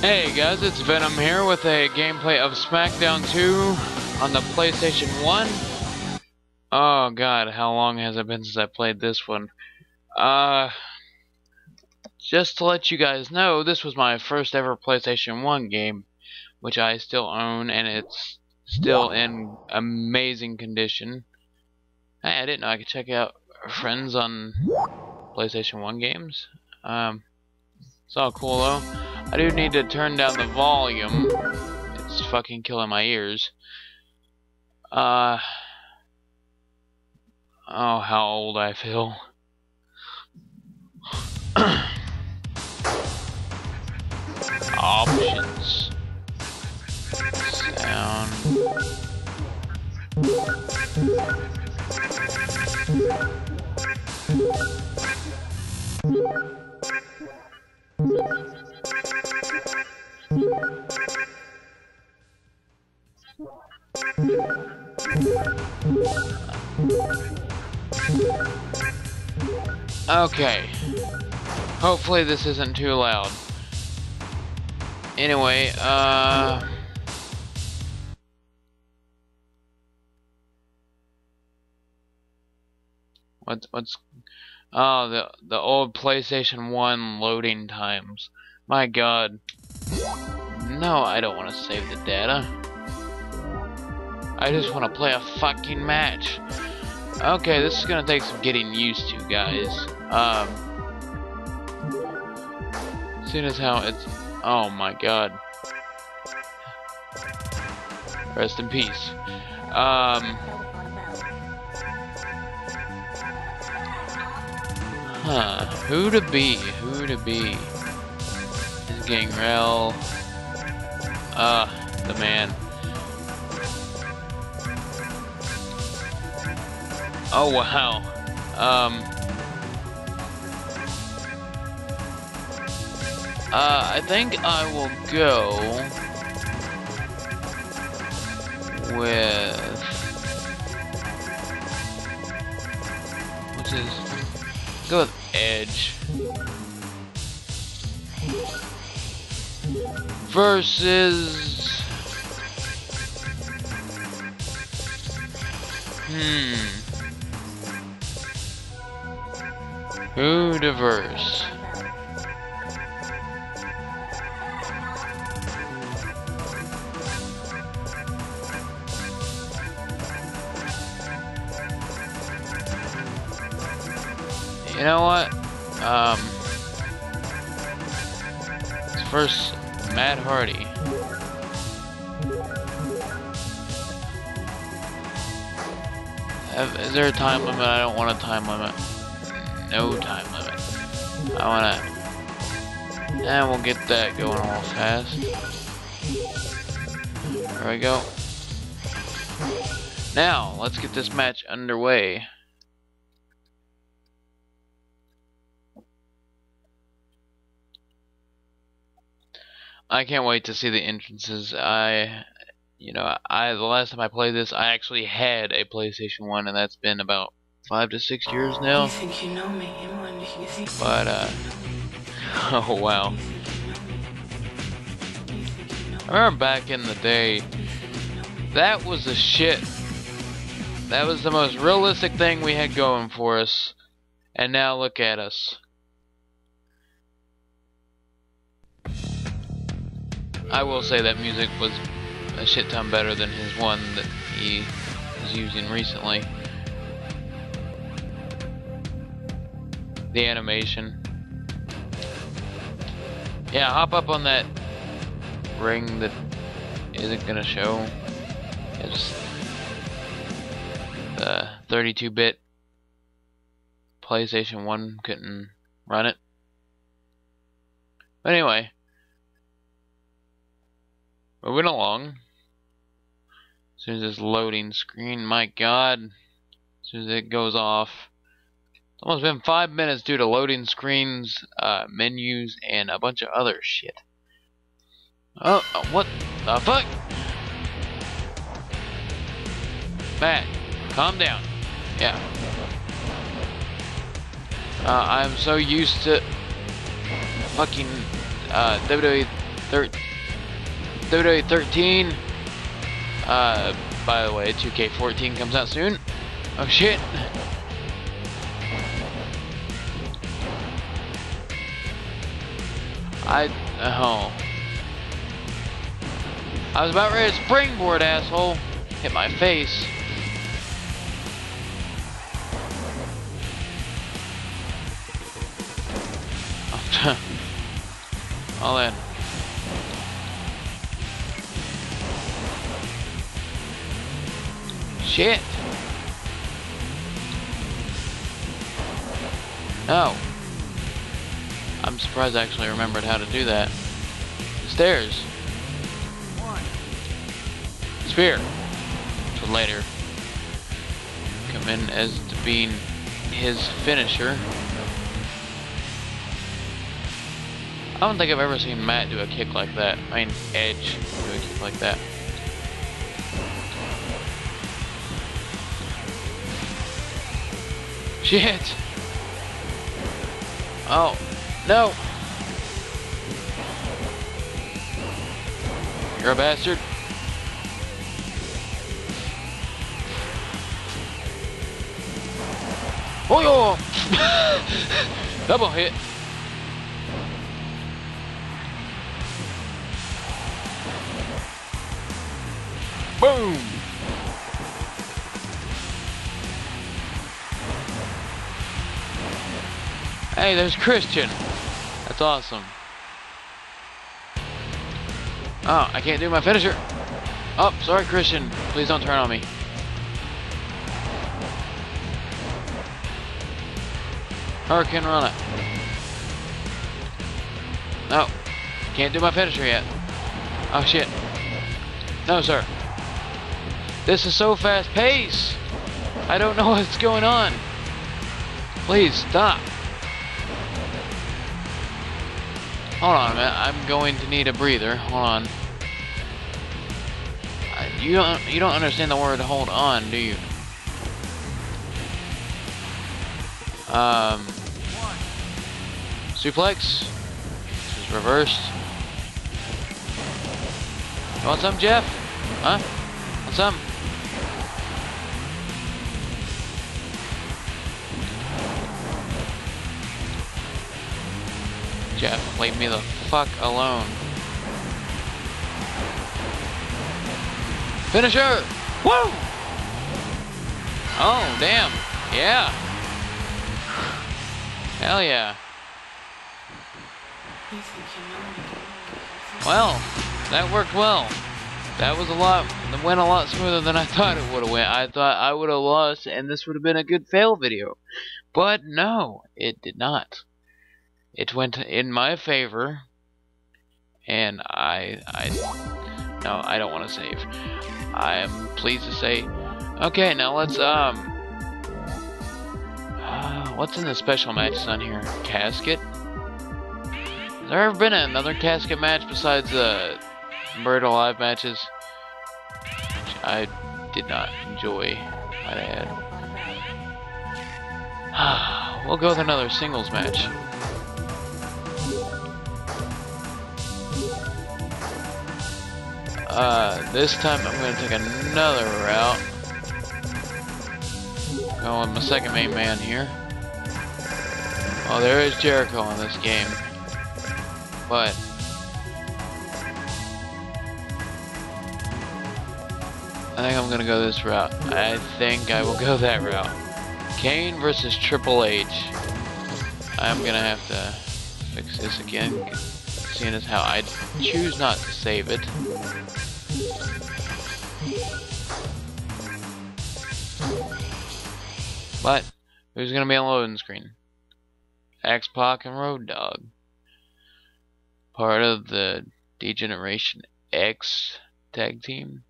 Hey guys, it's Venom here with a gameplay of SmackDown 2 on the PlayStation 1. Oh god, how long has it been since I played this one? Uh, just to let you guys know, this was my first ever PlayStation 1 game, which I still own, and it's still in amazing condition. Hey, I didn't know I could check out friends on PlayStation 1 games. Um, it's all cool though. I do need to turn down the volume. It's fucking killing my ears. Uh. Oh, how old I feel. Options. Sound. Okay. Hopefully this isn't too loud. Anyway, uh... What's, what's... Oh, the, the old PlayStation 1 loading times. My god. No, I don't want to save the data. I just want to play a fucking match. Okay, this is gonna take some getting used to, guys. Um, seeing as how it's, oh my god. Rest in peace. Um, huh? Who to be? Who to be? Is Gangrel? Uh, the man. Oh wow. Um. Uh, I think I will go with which is go with Edge versus hmm Who diverse? You know what? Um, first, Matt Hardy. Is there a time limit? I don't want a time limit no time limit. I wanna, and we'll get that going all fast. There we go. Now, let's get this match underway. I can't wait to see the entrances. I, you know, I the last time I played this, I actually had a PlayStation 1, and that's been about five to six years now. You you know me? But uh, oh wow. I remember back in the day, that was the shit. That was the most realistic thing we had going for us. And now look at us. I will say that music was a shit ton better than his one that he was using recently. the animation. Yeah, hop up on that ring that isn't gonna show. It's the 32-bit PlayStation 1 couldn't run it. But anyway, moving along. As soon as this loading screen, my god, as soon as it goes off, it's almost been five minutes due to loading screens, uh, menus, and a bunch of other shit. Oh, uh, what the fuck? Matt, calm down. Yeah. Uh, I'm so used to fucking uh, WWE thir WWE 13. Uh, by the way, 2K14 comes out soon. Oh shit. I oh. I was about ready to springboard, asshole. Hit my face. All in. Shit. No. I'm surprised I actually remembered how to do that. Stairs. Spear. To later come in as to being his finisher. I don't think I've ever seen Matt do a kick like that. I mean, Edge do a kick like that. Shit! Oh, no! You're a bastard. Oh, yo! Double hit. Boom! Hey, there's Christian. That's awesome. Oh, I can't do my finisher. Oh, sorry, Christian. Please don't turn on me. Hurricane run it. No. Can't do my finisher yet. Oh, shit. No, sir. This is so fast paced. I don't know what's going on. Please stop. Hold on a minute. I'm going to need a breather. Hold on. You don't you don't understand the word hold on, do you? Um suplex. This is reversed. You want some, Jeff? Huh? Want some? Jeff, leave me the fuck alone. Finisher! Woo! Oh, damn. Yeah. Hell yeah. Well, that worked well. That was a lot, That went a lot smoother than I thought it would have went. I thought I would have lost and this would have been a good fail video. But no, it did not it went in my favor, and I, I, no, I don't want to save. I am pleased to say, okay, now let's, um, uh, what's in the special matches on here? Casket? Has there ever been another casket match besides the uh, Buried Alive matches? Which I did not enjoy, I add. we'll go with another singles match. Uh, this time I'm going to take another route. Going with my second main man here. Oh, there is Jericho in this game. But... I think I'm going to go this route. I think I will go that route. Kane versus Triple H. I'm going to have to fix this again, seeing as how I choose not to save it. But who's gonna be on loading screen? X Pac and Road Dog. Part of the D-Generation X tag team.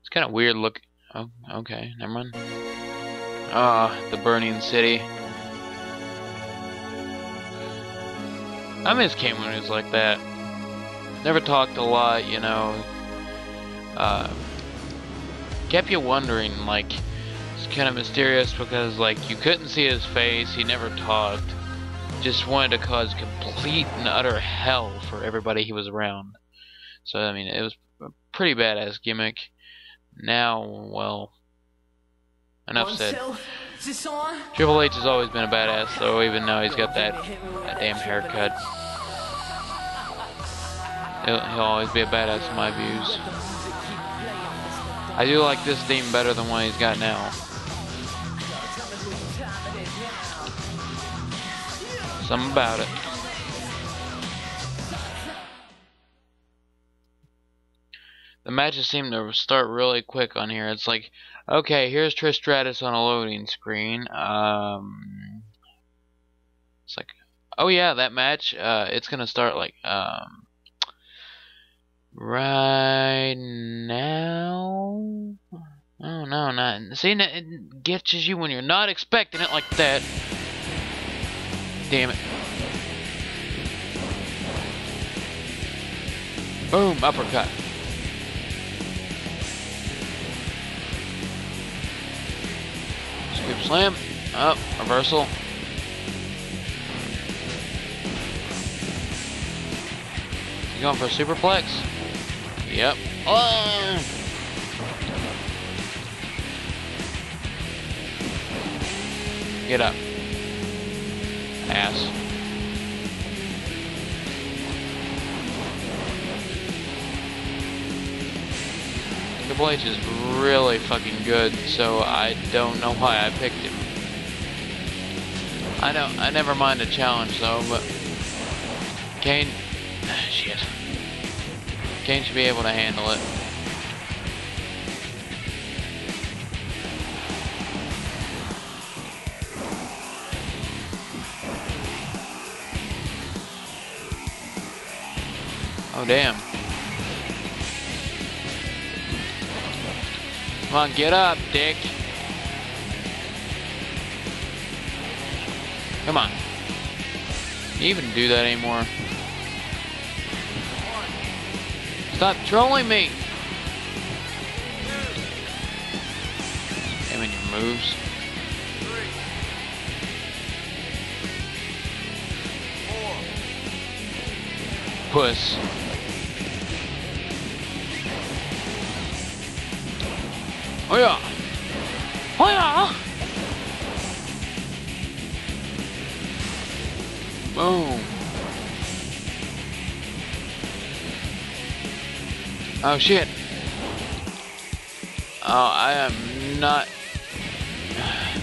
It's kind of weird look. Oh, okay, never mind. Ah, the burning city. I miss was like that. Never talked a lot, you know. Uh, kept you wondering, like, it's kind of mysterious because like you couldn't see his face, he never talked. Just wanted to cause complete and utter hell for everybody he was around. So I mean, it was a pretty badass gimmick. Now, well, enough said. Triple H has always been a badass, though, even though he's got that, that damn haircut. He'll, he'll always be a badass in my views. I do like this theme better than what he's got now. Something about it. The matches seem to start really quick on here. It's like, okay, here's Trish Stratus on a loading screen. Um, it's like, oh yeah, that match. Uh, it's gonna start like um, right now. Oh no, not see. It gets you when you're not expecting it like that. Damn it. Boom, uppercut. Scoop slam. Up, oh, reversal. You going for a superplex? Yep. Oh! Get up. Ass. Triple H is really fucking good, so I don't know why I picked him. I don't. I never mind a challenge though, but Kane, shit. Kane should be able to handle it. Oh damn. Come on, get up, dick. Come on. Even do that anymore. Stop trolling me. Damn your moves. Puss. Oh yeah. Oh yeah. Boom. Oh shit. Oh, I am not.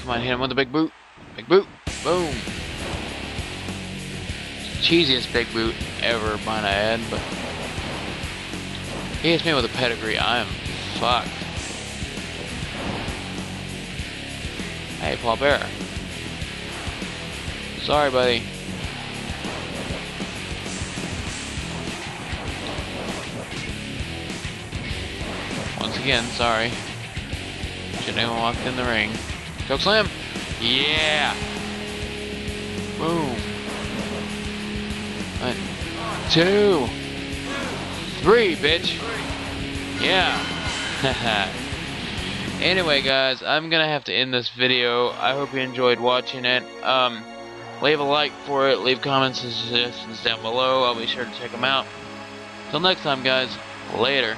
Come on, hit him with the big boot. Big boot. Boom. Cheesiest big boot ever, might I add, but he hits me with a pedigree. I am fucked. Hey, Paul Bearer. Sorry, buddy. Once again, sorry. Shouldn't have walked in the ring. Choke slam. Yeah. Boom. One, two, three, bitch. Yeah. Anyway, guys, I'm gonna have to end this video. I hope you enjoyed watching it. Um, leave a like for it, leave comments and suggestions down below. I'll be sure to check them out. Till next time, guys, later.